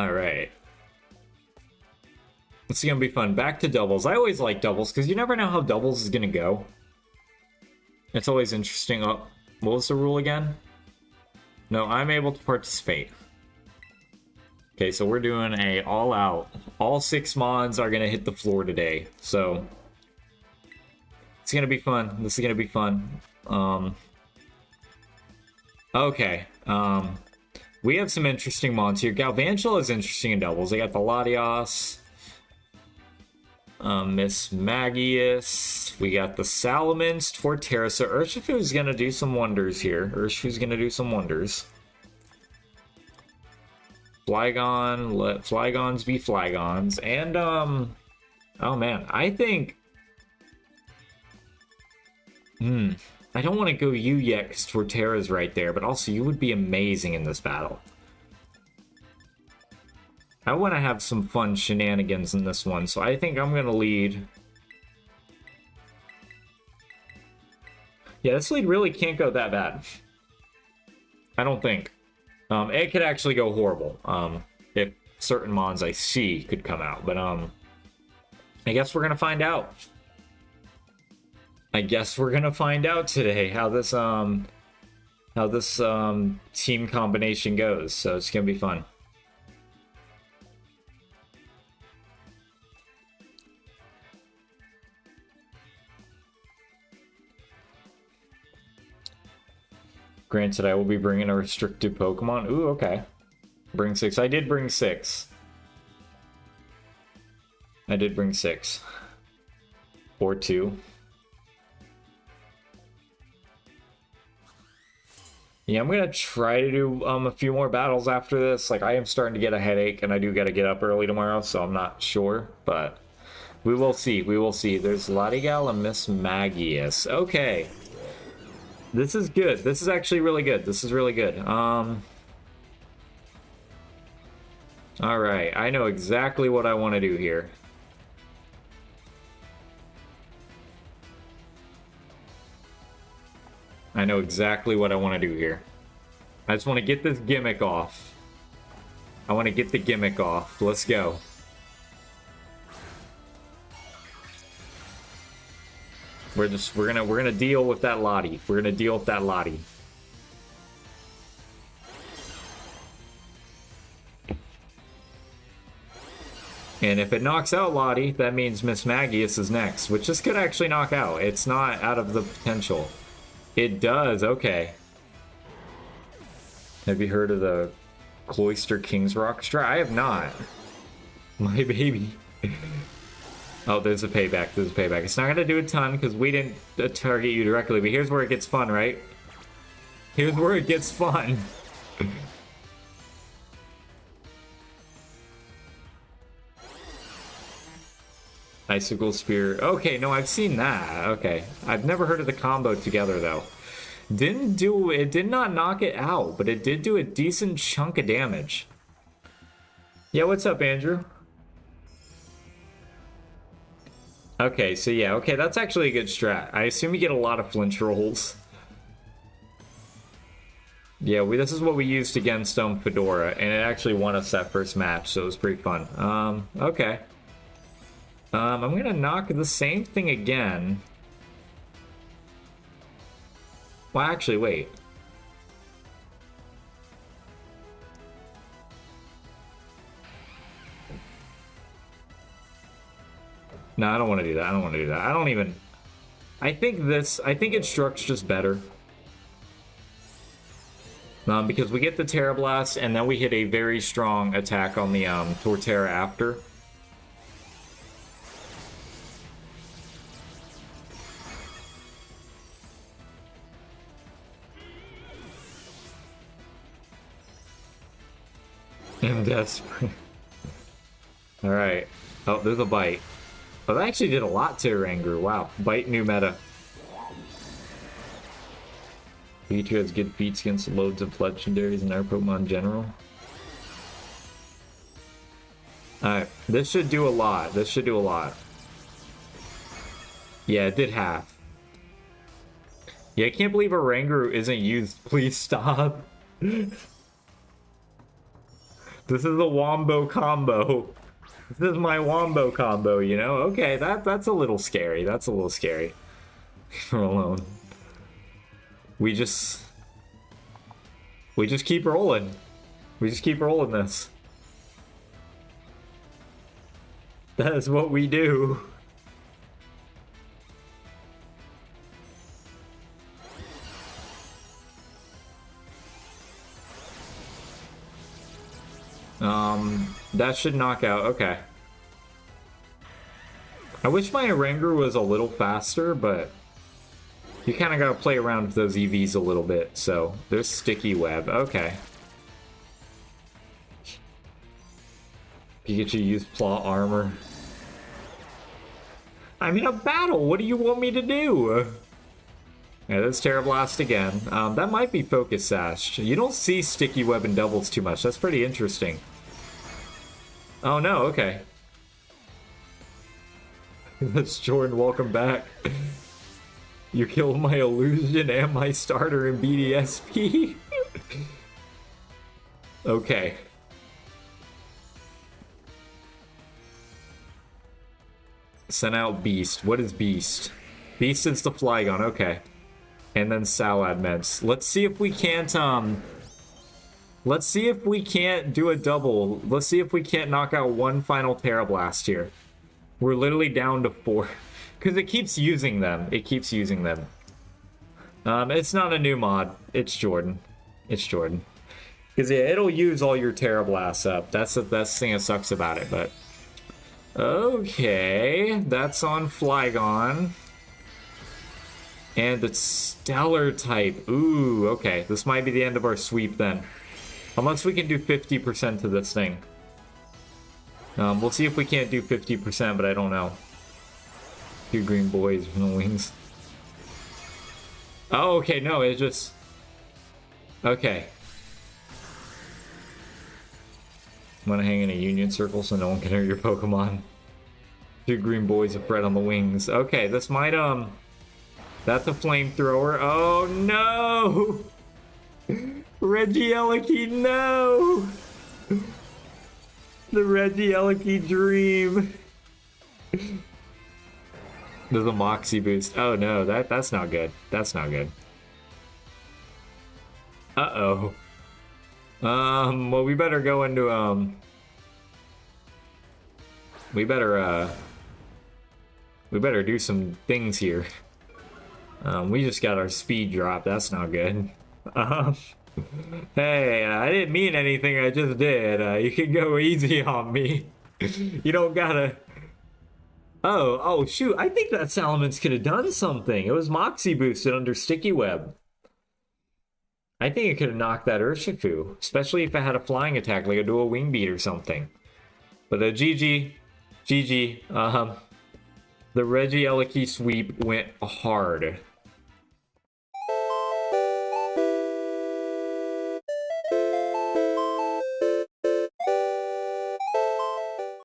All right. It's gonna be fun. Back to doubles. I always like doubles because you never know how doubles is gonna go. It's always interesting. Oh, what was the rule again? No, I'm able to participate. Okay, so we're doing a all out. All six mods are gonna hit the floor today. So it's gonna be fun. This is gonna be fun. Um Okay. Um we have some interesting mods here. Galvantula is interesting in doubles. They got the Latios, um, Mismagius. We got the Salamence, Torterra. So Urshifu's gonna do some wonders here. Urshifu's gonna do some wonders. Flygon, let Flygons be Flygons. And, um, oh man, I think. Hmm. I don't want to go you yet because Torterra's right there, but also you would be amazing in this battle. I want to have some fun shenanigans in this one, so I think I'm going to lead. Yeah, this lead really can't go that bad. I don't think. Um, it could actually go horrible um, if certain mons I see could come out, but um, I guess we're going to find out. I guess we're gonna find out today how this um how this um team combination goes. So it's gonna be fun. Granted, I will be bringing a restricted Pokemon. Ooh, okay. Bring six. I did bring six. I did bring six. Or two. Yeah, I'm gonna try to do um, a few more battles after this. Like, I am starting to get a headache, and I do gotta get up early tomorrow, so I'm not sure. But we will see. We will see. There's Latigal and Mismagius. Okay. This is good. This is actually really good. This is really good. Um. All right. I know exactly what I want to do here. I know exactly what I want to do here. I just want to get this gimmick off. I want to get the gimmick off. Let's go. We're just we're gonna we're gonna deal with that Lottie. We're gonna deal with that Lottie. And if it knocks out Lottie, that means Mismagius is next, which this could actually knock out. It's not out of the potential. It does, okay. Have you heard of the Cloyster King's Rockstrike? I have not. My baby. oh, there's a payback. There's a payback. It's not to do a ton because we didn't uh, target you directly, but here's where it gets fun, right? Here's where it gets fun. Icicle Spear. Okay, no, I've seen that. Okay. I've never heard of the combo together, though. Didn't do... It did not knock it out, but it did do a decent chunk of damage. Yeah, what's up, Andrew? Okay, so yeah, okay, that's actually a good strat. I assume you get a lot of flinch rolls. Yeah, we, this is what we used against um, Fedora, and it actually won us that first match, so it was pretty fun. Um, okay. Um, I'm gonna knock the same thing again. Well, actually, wait. No, I don't want to do that. I don't want to do that. I don't even... I think this... I think Instruct's just better. Um, because we get the Tera Blast, and then we hit a very strong attack on the um, Torterra after. I'm desperate. Alright. Oh, there's a bite. Oh, that actually did a lot to Rangu. Wow. Bite new meta. Pikachu has good feats against loads of legendaries and our Pokemon in general. Alright, this should do a lot. This should do a lot. Yeah, it did half. Yeah, I can't believe a Rangu isn't used. Please stop. This is the Wombo combo. This is my Wombo combo, you know? Okay, that that's a little scary. That's a little scary. Her alone. We just... We just keep rolling. We just keep rolling this. That is what we do. Um, that should knock out. Okay. I wish my Oranguru was a little faster, but you kind of got to play around with those EVs a little bit. So there's Sticky Web. Okay. Pikachu used Plot Armor. I'm in a battle. What do you want me to do? Yeah, that's Tera Blast again. Um, that might be Focus Sash. You don't see Sticky Web and doubles too much. That's pretty interesting. Oh no, okay. That's Jordan, welcome back. You killed my illusion and my starter in BDSP? okay. Send out Beast. What is Beast? Beast is the Flygon, okay. And then Salad Meds. Let's see if we can't, um... Let's see if we can't do a double. Let's see if we can't knock out one final Tera Blast here. We're literally down to four. Because it keeps using them. It keeps using them. Um, it's not a new mod. It's Jordan. It's Jordan. Because yeah, it'll use all your Tera Blasts up. That's the best thing that sucks about it, but... Okay, that's on Flygon. And it's Stellar type. Ooh, okay. This might be the end of our sweep then. Unless we can do 50% to this thing. Um, we'll see if we can't do 50%, but I don't know. Two green boys from the wings. Oh, okay, no, it's just... Okay. I'm gonna hang in a union circle so no one can hear your Pokemon. Two green boys of Fred on the wings. Okay, this might, um... That's a flamethrower. Oh, no! Regieleki, no! The Reggie Regieleki dream. There's a Moxie boost. Oh no, that that's not good. That's not good. Uh-oh. Um, well we better go into um we better uh we better do some things here. Um, we just got our speed drop. That's not good. Um, hey, I didn't mean anything. I just did. Uh, you can go easy on me. you don't gotta. Oh, oh, shoot. I think that Salamence could have done something. It was Moxie boosted under Sticky Web. I think it could have knocked that Urshifu, especially if it had a flying attack, like a dual wing beat or something. But the GG, GG, um, the Regieleki sweep went hard.